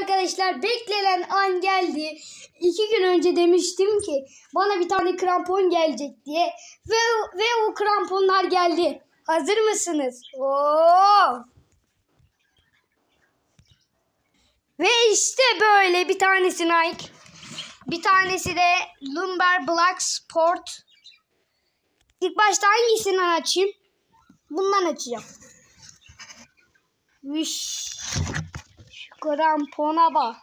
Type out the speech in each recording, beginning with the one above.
arkadaşlar beklenen an geldi. İki gün önce demiştim ki bana bir tane krampon gelecek diye. Ve, ve o kramponlar geldi. Hazır mısınız? Oo! Ve işte böyle bir tanesi Nike. Bir tanesi de Lumber Black Sport. İlk başta hangisinden açayım? Bundan açacağım. Viş. Şu krampona bak.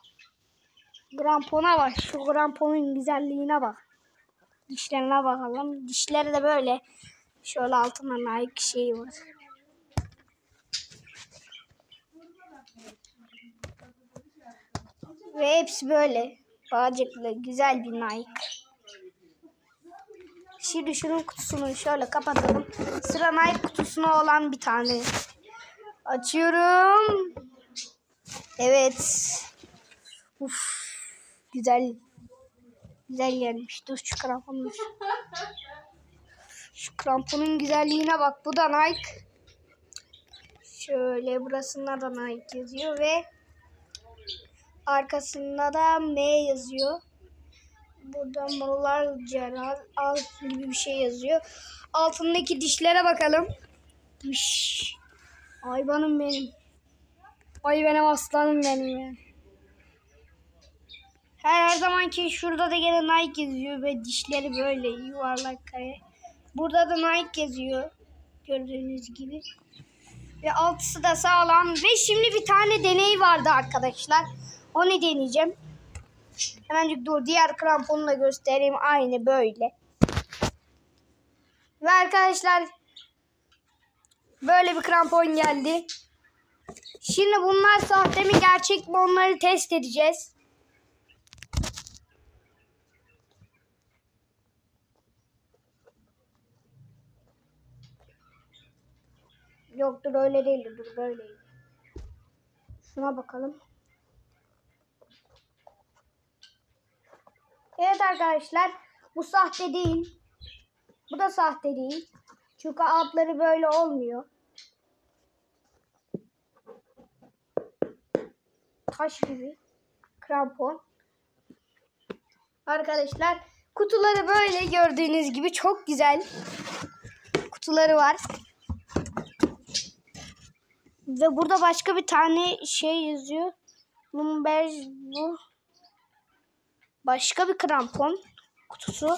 Krampona bak. Şu kramponun güzelliğine bak. Dişlerine bakalım. Dişleri de böyle. Şöyle altında Nike şeyi var. Ve hepsi böyle. Bağcıklı güzel bir Nike. Şimdi şunun kutusunu şöyle kapatalım. Sıra Nike kutusuna olan bir tane. Açıyorum. Evet. Uf. Güzel. Güzel gelmiş. Dur şu kramponu. Şu kramponun güzelliğine bak. Bu da Nike. Şöyle burasında da Nike yazıyor ve arkasında da M yazıyor. Burada morular cerrah alt gibi bir şey yazıyor. Altındaki dişlere bakalım. Diş. Hayvanım benim. Ay benim aslanım benim ya. Her, her zamanki şurada da gene Nike yazıyor ve dişleri böyle yuvarlak kare. Burada da Nike yazıyor. Gördüğünüz gibi. Ve altısı da sağlam. Ve şimdi bir tane deney vardı arkadaşlar. Onu deneyeceğim. Hemencik dur diğer kramponu da göstereyim. Aynı böyle. Ve arkadaşlar böyle bir krampon geldi. Şimdi bunlar sahte mi gerçek mi onları test edeceğiz. Yoktur öyle değil dur böyle. Şuna bakalım. Evet arkadaşlar bu sahte değil. Bu da sahte değil. Çünkü altları böyle olmuyor. Taş gibi. Krampon. Arkadaşlar kutuları böyle gördüğünüz gibi çok güzel. Kutuları var. Ve burada başka bir tane şey yazıyor. Lumber bu. Başka bir krampon kutusu.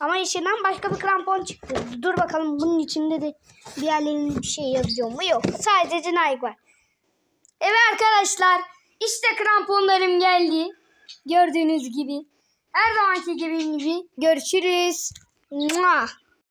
Ama içinden başka bir krampon çıktı. Dur bakalım bunun içinde de diğerlerinin bir şey yazıyor mu? Yok. Sadece Nike var. Evet arkadaşlar. İşte kramponlarım geldi. Gördüğünüz gibi. Her zamanki gibi. Görüşürüz. Mua.